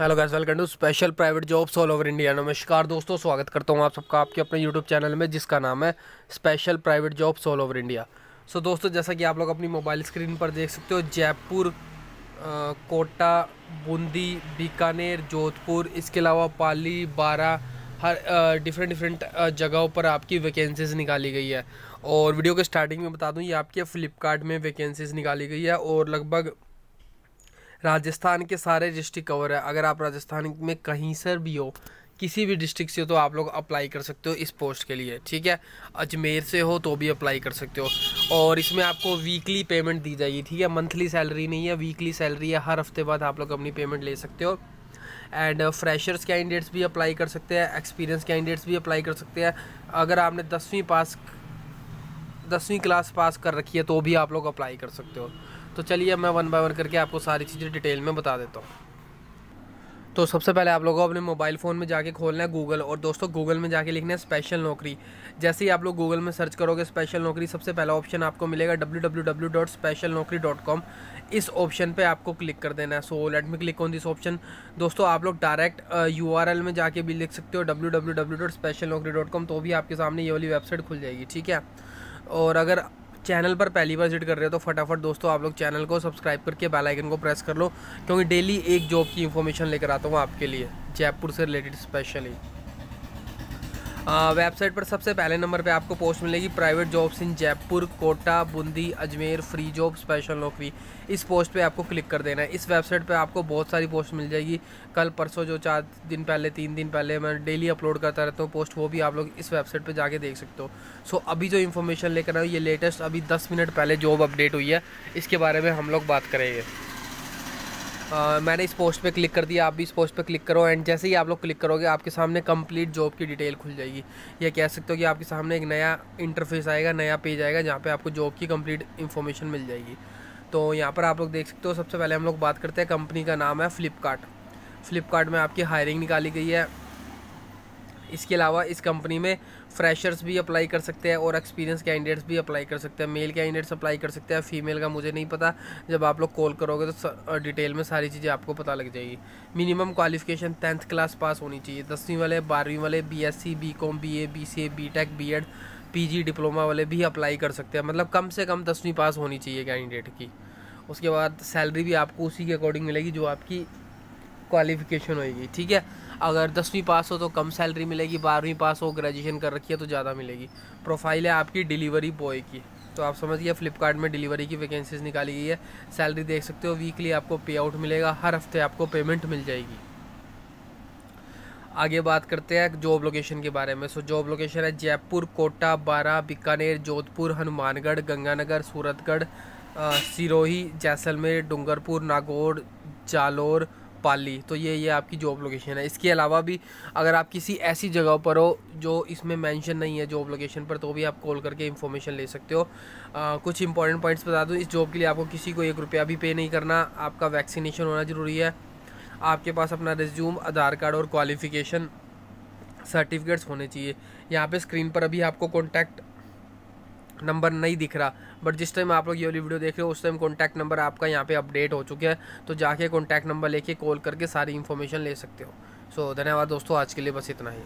Hello guys welcome to special private jobs all over India नमस्कार दोस्तों, स्वागत करता हूँ आप सबका आपके अपने यूट्यूब चैनल में, जिसका नाम है special private jobs all over India so दोस्तों, जैसा कि आप लोग अपनी मोबाइल स्क्रीन पर देख सकते हो, जयपुर कोटा, बूंदी, बीकानेर, जोधपुर, इसके अलावा पाली, बारा, हर डिफरेंट डिफरेंट जगहों पर आपकी वैकेंसीज़ निकाली गई है। और वीडियो के स्टार्टिंग में बता दूँ, ये आपके फ्लिपकार्ट में वैकेंसीज़ निकाली गई है, और लगभग राजस्थान के सारे डिस्ट्रिक्ट कवर है। अगर आप राजस्थान में कहीं सर भी हो, किसी भी डिस्ट्रिक्ट से हो तो आप लोग अप्लाई कर सकते हो इस पोस्ट के लिए, ठीक है? अजमेर से हो तो भी अप्लाई कर सकते हो। और इसमें आपको वीकली पेमेंट दी जाएगी, ठीक है? मंथली सैलरी नहीं है वीकली सैलरी है। हर हफ़्ते बाद आप लोग अपनी पेमेंट ले सकते हो। एंड फ्रेशर्स कैंडिडेट्स भी अप्लाई कर सकते हैं एक्सपीरियंस कैंडिडेट्स भी अप्लाई कर सकते हैं। अगर आपने दसवीं पास दसवीं क्लास पास कर रखी है तो भी आप लोग अप्लाई कर सकते हो। तो चलिए मैं वन बाय वन करके आपको सारी चीज़ें डिटेल में बता देता हूँ। तो सबसे पहले आप लोगों को अपने मोबाइल फ़ोन में जाके खोलना है गूगल, और दोस्तों गूगल में जाके लिखना है स्पेशल नौकरी। जैसे ही आप लोग गूगल में सर्च करोगे स्पेशल नौकरी, सबसे पहला ऑप्शन आपको मिलेगा डब्ल्यू इस ऑप्शन पे आपको क्लिक कर देना है। So let me click on this option दोस्तों, आप लोग डायरेक्ट यू आर एल में जाके भी लिख सकते हो डब्ल्यू तो भी आपके सामने ये वाली वेबसाइट खुल जाएगी, ठीक है? और अगर चैनल पर पहली बार विज़िट कर रहे हो तो फटाफट दोस्तों आप लोग चैनल को सब्सक्राइब करके बेल आइकन को प्रेस कर लो, क्योंकि डेली एक जॉब की इन्फॉर्मेशन लेकर आता हूँ आपके लिए, जयपुर से रिलेटेड स्पेशली वेबसाइट पर सबसे पहले नंबर पे आपको पोस्ट मिलेगी, private jobs in Jaipur, Kota, Bundi, Ajmer, free job special नौकरी। इस पोस्ट पे आपको क्लिक कर देना है। इस वेबसाइट पे आपको बहुत सारी पोस्ट मिल जाएगी। कल, परसों, जो चार दिन पहले, तीन दिन पहले मैं डेली अपलोड करता रहता हूँ पोस्ट, वो भी आप लोग इस वेबसाइट पर जाके देख सकते हो। सो अभी जो इन्फॉर्मेशन लेकर आए ये लेटेस्ट अभी दस मिनट पहले जॉब अपडेट हुई है। इसके बारे में हम लोग बात करेंगे। आ, मैंने इस पोस्ट पे क्लिक कर दिया आप भी इस पोस्ट पे क्लिक करो एंड जैसे ही आप लोग क्लिक करोगे आपके सामने कंप्लीट जॉब की डिटेल खुल जाएगी। या कह सकते हो कि आपके सामने एक नया इंटरफेस आएगा नया पेज आएगा जहाँ पे आपको जॉब की कंप्लीट इन्फॉर्मेशन मिल जाएगी। तो यहाँ पर आप लोग देख सकते हो सबसे पहले हम लोग बात करते हैं कंपनी का नाम है फ्लिपकार्ट फ्लिपकार्ट में आपकी हायरिंग निकाली गई है। इसके अलावा इस कंपनी में फ्रेशर्स भी अप्लाई कर सकते हैं और एक्सपीरियंस कैंडिडेट्स भी अप्लाई कर सकते हैं। मेल कैंडिडेट्स अप्लाई कर सकते हैं, फीमेल का मुझे नहीं पता। जब आप लोग कॉल करोगे तो डिटेल में सारी चीज़ें आपको पता लग जाएगी। Minimum qualification tenth class pass होनी चाहिए। दसवीं वाले, बारहवीं वाले B S C B com B A B C A B tech B ed P G diploma वाले भी अप्लाई कर सकते हैं। मतलब कम से कम दसवीं पास होनी चाहिए कैंडिडेट की। उसके बाद सैलरी भी आपको उसी के अकॉर्डिंग मिलेगी जो आपकी क्वालिफिकेशन होएगी, ठीक है? अगर दसवीं पास हो तो कम सैलरी मिलेगी, बारहवीं पास हो ग्रेजुएशन कर रखी है तो ज़्यादा मिलेगी। प्रोफ़ाइल है आपकी डिलीवरी बॉय की। तो आप समझिए फ्लिपकार्ट में डिलीवरी की वैकेंसीज निकाली गई है। सैलरी देख सकते हो वीकली आपको पे आउट मिलेगा, हर हफ़्ते आपको पेमेंट मिल जाएगी। आगे बात करते हैं जॉब लोकेशन के बारे में। सो जॉब लोकेशन है जयपुर, कोटा, बारा, बीकानेर, जोधपुर, हनुमानगढ़, गंगानगर, सूरतगढ़ सिरोही, जैसलमेर, डूंगरपुर, नागौर, जालोर पाली तो ये ये आपकी जॉब लोकेशन है। इसके अलावा भी अगर आप किसी ऐसी जगह पर हो जो इसमें मेंशन नहीं है जॉब लोकेशन पर तो भी आप कॉल करके इन्फॉर्मेशन ले सकते हो। आ, कुछ इंपॉर्टेंट पॉइंट्स बता दूँ इस जॉब के लिए आपको किसी को एक रुपया भी पे नहीं करना। आपका वैक्सीनेशन होना ज़रूरी है। आपके पास अपना रिज्यूम आधार कार्ड और क्वालिफिकेशन सर्टिफिकेट्स होने चाहिए। यहाँ पे स्क्रीन पर अभी आपको कॉन्टैक्ट नंबर नहीं दिख रहा। बट जिस टाइम आप लोग ये वाली वीडियो देख रहे हो उस टाइम कॉन्टैक्ट नंबर आपका यहाँ पे अपडेट हो चुका है। तो जाके कॉन्टैक्ट नंबर लेके कॉल करके सारी इन्फॉर्मेशन ले सकते हो। सो so, धन्यवाद दोस्तों आज के लिए बस इतना ही।